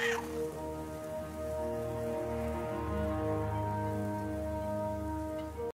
Ow.